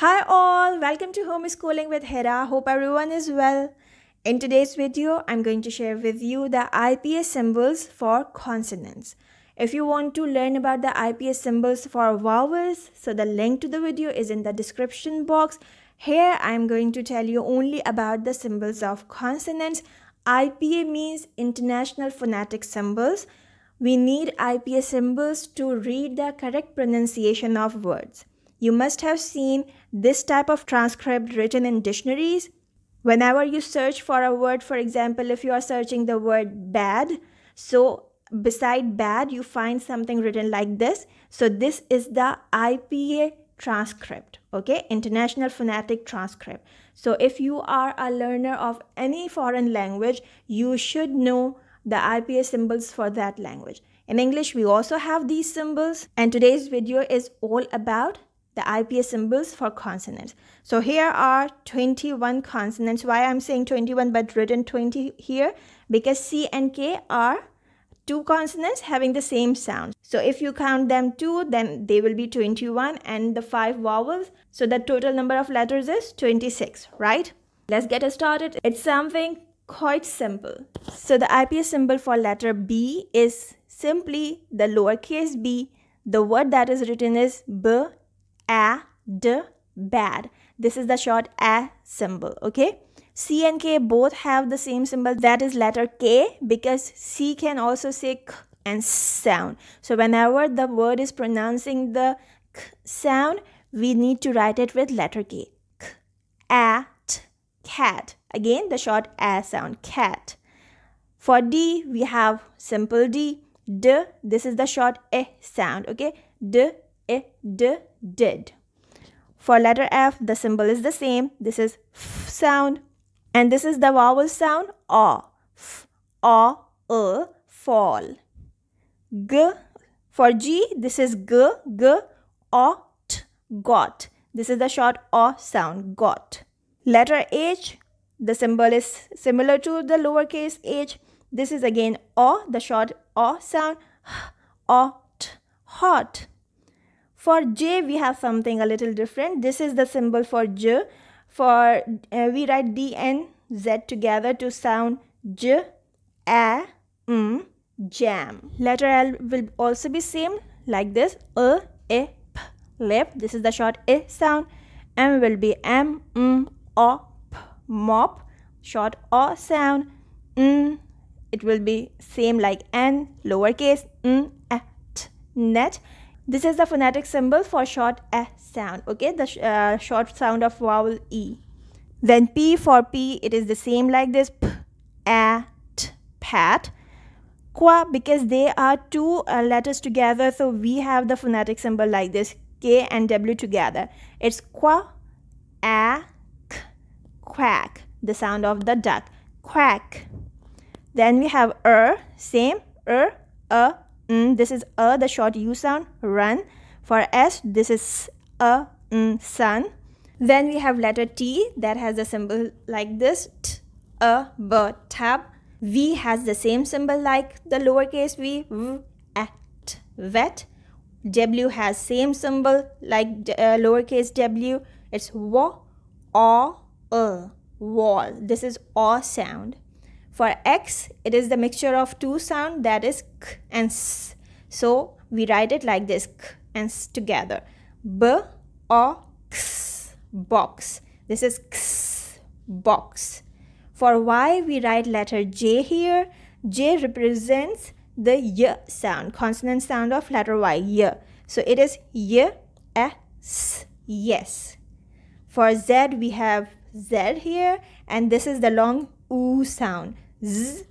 Hi all, welcome to Homeschooling with Hira. Hope everyone is well. In today's video, I'm going to share with you the IPA symbols for consonants. If you want to learn about the IPA symbols for vowels, so the link to the video is in the description box. Here, I'm going to tell you only about the symbols of consonants. IPA means International Phonetic Symbols. We need IPA symbols to read the correct pronunciation of words. You must have seen this type of transcript written in dictionaries. Whenever you search for a word, for example, if you are searching the word bad, so beside bad, you find something written like this. So this is the IPA transcript, okay? International Phonetic Transcript. So if you are a learner of any foreign language, you should know the IPA symbols for that language. In English, we also have these symbols and today's video is all about the IPA symbols for consonants. So here are 21 consonants. Why I'm saying 21 but written 20 here? Because C and K are two consonants having the same sound. So if you count them two, then they will be 21 and the five vowels. So the total number of letters is 26, right? Let's get started. It's something quite simple. So the IPA symbol for letter B is simply the lowercase b. The word that is written is B a, d, bad. This is the short a symbol, okay? C and K both have the same symbol that is letter K because C can also say k and sound. So whenever the word is pronouncing the k sound, we need to write it with letter K. K, at, cat. Again, the short a sound, cat. For D, we have simple D. D, this is the short e sound, okay? D, e, d, did. For letter F, the symbol is the same. This is f sound. And this is the vowel sound, a. F, a, e, fall. G. For G, this is g, g, g, g, a, t, got. This is the short a sound, got. Letter H, the symbol is similar to the lowercase h. This is again a, the short a sound, a, t, hot. For J, we have something a little different. This is the symbol for J. For uh, we write D and Z together to sound J, A, M, jam. Letter L will also be same like this. A, E, P, lip. This is the short E sound. M will be M, M, O, P, mop. Short O sound. N, it will be same like N, lowercase N, at, net this is the phonetic symbol for short eh sound, okay? The sh uh, short sound of vowel E. Then P for P, it is the same like this, P, A, T, pat. Qua, because they are two uh, letters together, so we have the phonetic symbol like this, K and W together. It's qua, a, k, quack, the sound of the duck, quack. Then we have er, same, er, a, mm, this is a the short u sound run. For s this is a mm, sun then we have letter t that has a symbol like this t a b tab. V has the same symbol like the lowercase v v at vet. W has same symbol like uh, lowercase w. It's w o a wall. This is a sound for X, it is the mixture of two sound that is K and S. So we write it like this K and S together. B or X box. This is X box. For Y, we write letter J here. J represents the Y sound, consonant sound of letter Y, Y. So it is Y, S, yes. For Z, we have Z here, and this is the long oo sound z.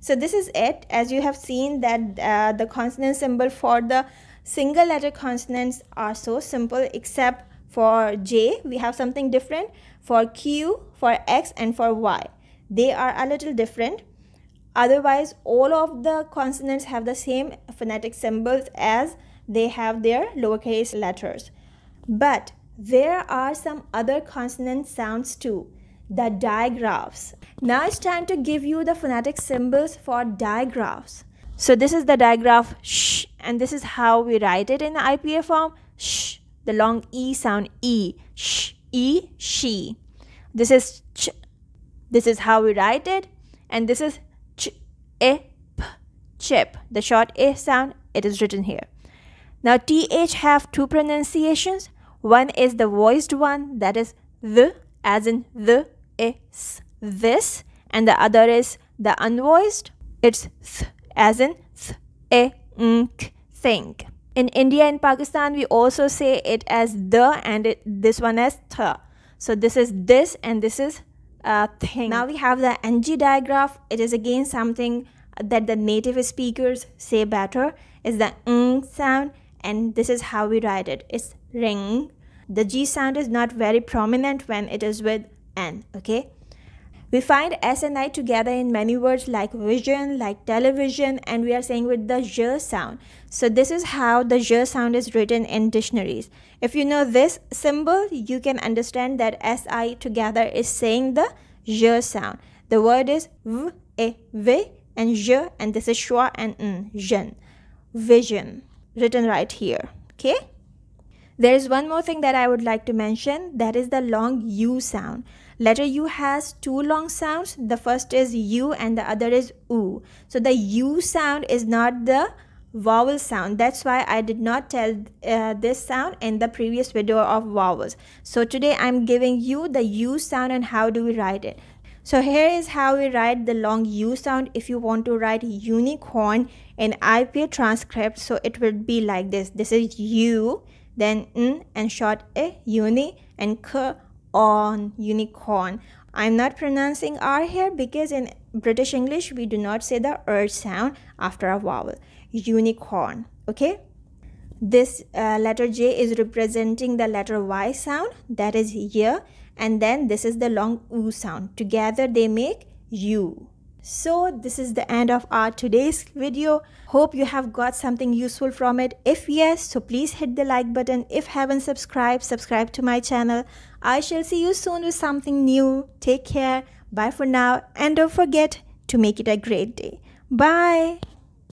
So this is it. As you have seen that uh, the consonant symbol for the single letter consonants are so simple except for J, we have something different. For Q, for X and for Y. They are a little different. Otherwise, all of the consonants have the same phonetic symbols as they have their lowercase letters. But there are some other consonant sounds too the digraphs. Now it's time to give you the phonetic symbols for digraphs. So this is the digraph sh and this is how we write it in the IPA form sh. the long E sound, E, sh, E, she. This is ch. This is how we write it. And this is ch, e, p, chip. The short E sound, it is written here. Now TH have two pronunciations. One is the voiced one, that is the, as in the, is, this. And the other is the unvoiced, it's th, as in th, e, nk, think. In India and Pakistan, we also say it as the and it, this one as th. So this is this and this is uh, thing. Now we have the ng digraph. It is again something that the native speakers say better. Is the ng sound and this is how we write it. It's ring. The g sound is not very prominent when it is with n. Okay. We find S and I together in many words like vision, like television, and we are saying with the j sound. So this is how the j sound is written in dictionaries. If you know this symbol, you can understand that SI together is saying the j sound. The word is v, e, v, and j, and this is schwa and n, jen. Vision, written right here. Okay. There is one more thing that I would like to mention that is the long U sound. Letter U has two long sounds. The first is U and the other is U. So the U sound is not the vowel sound. That's why I did not tell uh, this sound in the previous video of vowels. So today I'm giving you the U sound and how do we write it. So here is how we write the long U sound if you want to write unicorn in IPA transcript. So it will be like this. This is U then n and short a uni and k on unicorn. I'm not pronouncing r here because in British English we do not say the r sound after a vowel. Unicorn. Okay. This uh, letter J is representing the letter Y sound that is here and then this is the long U sound. Together they make U. So this is the end of our today's video. Hope you have got something useful from it. If yes, so please hit the like button. If haven't subscribed, subscribe to my channel. I shall see you soon with something new. Take care. Bye for now and don't forget to make it a great day. Bye.